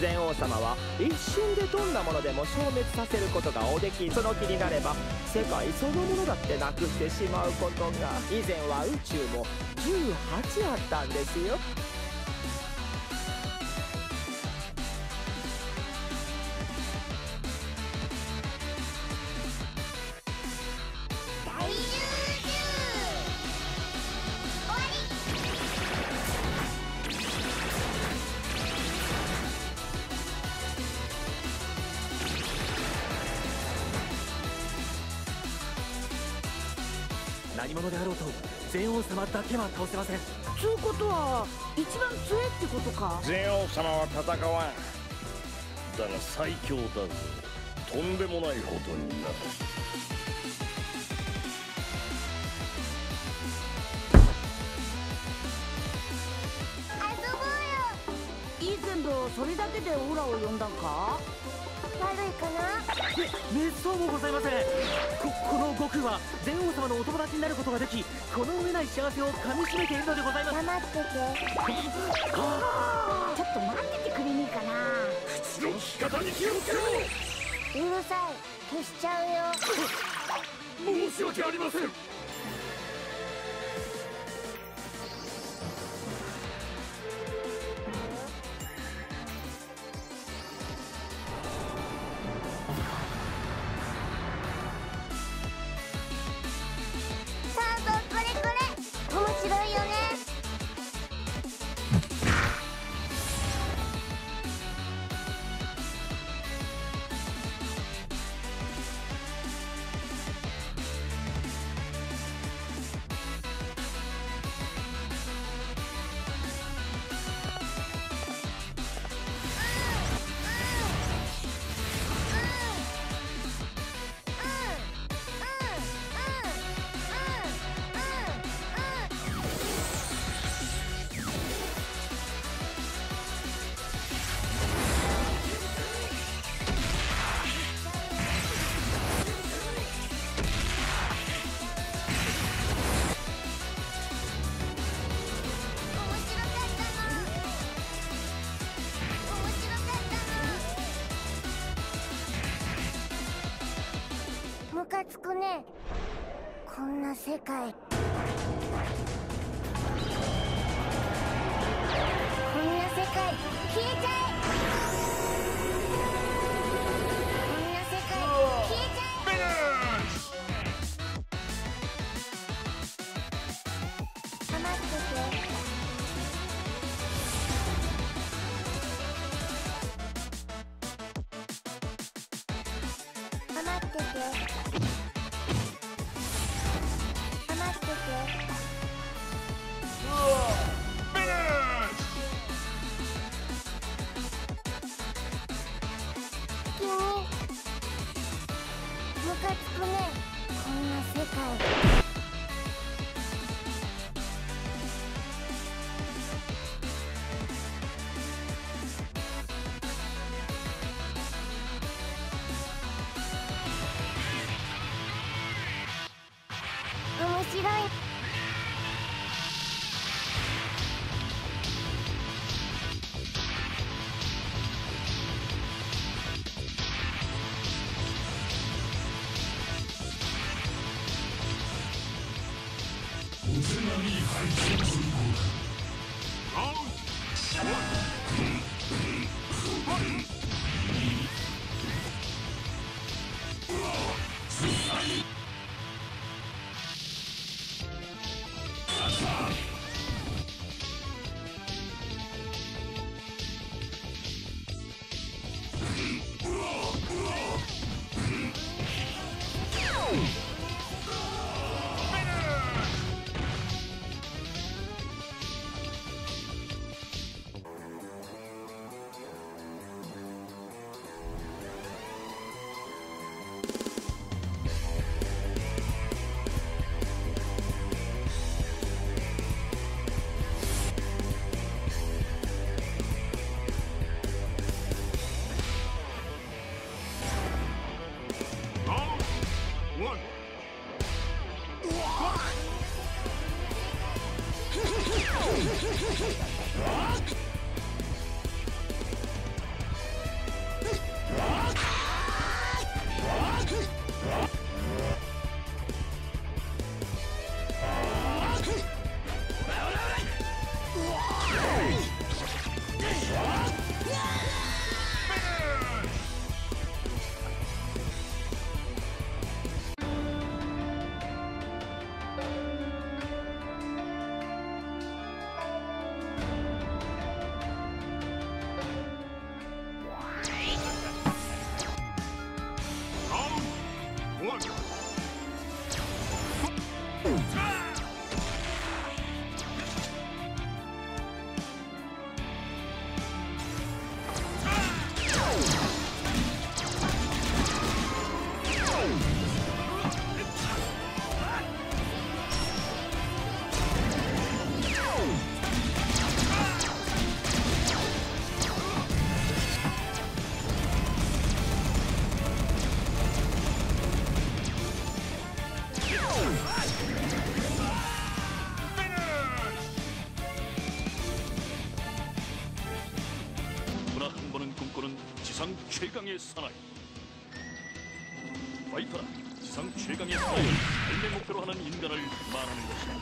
禅王様は一瞬でどんなものでも消滅させることがおできその気になれば世界そのものだってなくしてしまうことが。以前は宇宙も18あったんですよ。何者であろうと禅王様だけは倒せません。つうことは一番強いってことか。禅王様は戦わん。だが最強だぞとんでもないことになる。いい全部それだけでオラを呼んだんか？悪いかな？めっそうもございません。ここの悟空は禅王様のお友達になることができこの上ない幸せをかみしめているのでございます。黙ってて。ちょっと待っててくれねえかな？口の利き方に気をつけろ。うるさい。消しちゃうよ。申し訳ありませんムカつくね。こんな世界。こんな世界。消えちゃえ。黙ってて。黙ってて。君ムカつくねこんな世界 Rock! Woo! 최강의 사나이. 파이터라 지상 최강의 사나이를 삶의 목표로 하는 인간을 말하는 것이다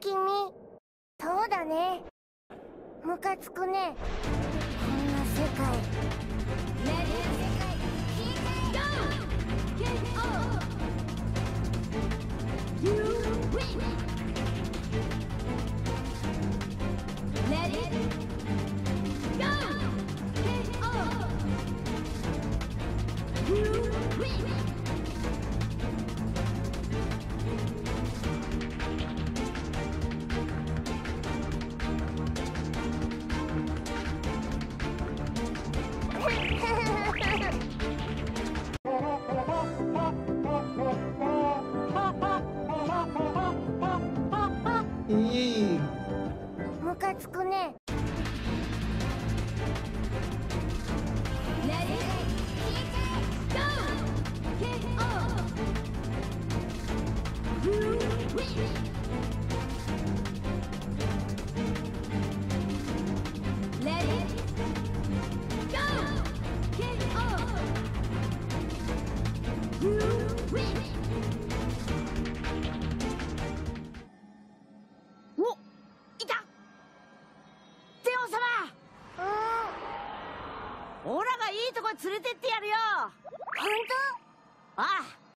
君そうだね。ムカつくね。ムカつくね。